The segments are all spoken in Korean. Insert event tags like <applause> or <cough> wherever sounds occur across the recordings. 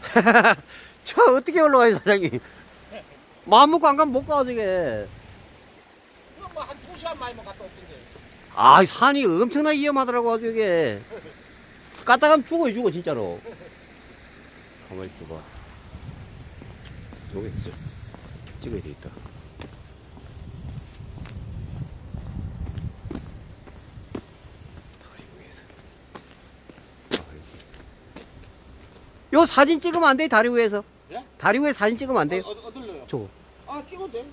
<laughs> 저 어떻게 올라가요 사장님? 마음 먹고 안 가면 못 가, 저게. 뭐한 두 시간 많이만 갔다 올텐데. 아, 이 산이 엄청나게 위험하더라고, 아주 이게. 갔다 가면 죽어, 죽어, 진짜로. 가만히 있어봐. 저기 있어. 찍어야 되겠다. 다리 위에서. 아, 요 사진 찍으면 안 돼, 다리 위에서. 예? 다리 위에 사진 찍으면 안 돼요? 어, 어, 어들려요? 저거. 아, 찍어도 돼.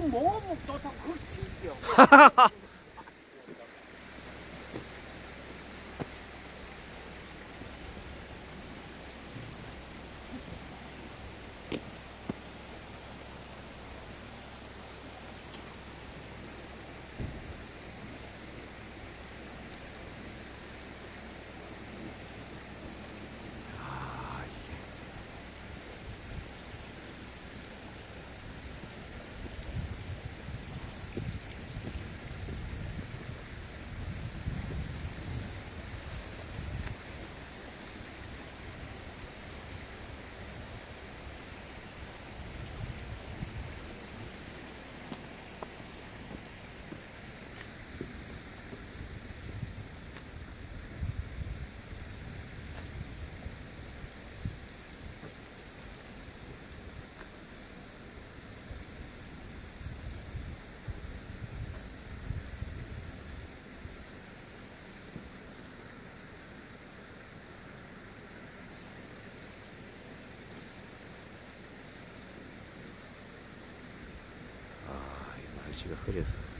뭐, 좋다고 수 себя хрен.